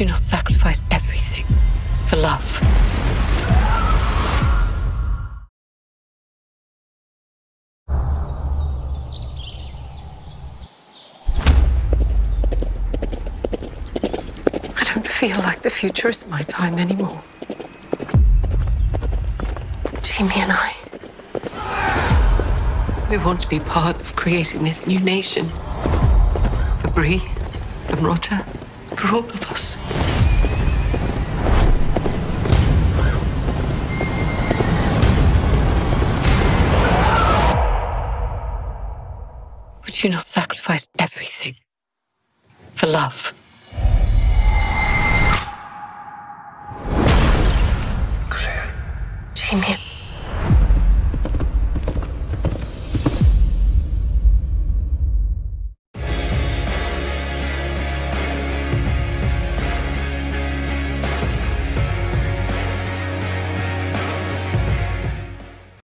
You not sacrifice everything for love? I don't feel like the future is my time anymore. Jamie and I. We want to be part of creating this new nation. For Bree, for Roger, for all of us. Would you not sacrifice everything for love? Jamie.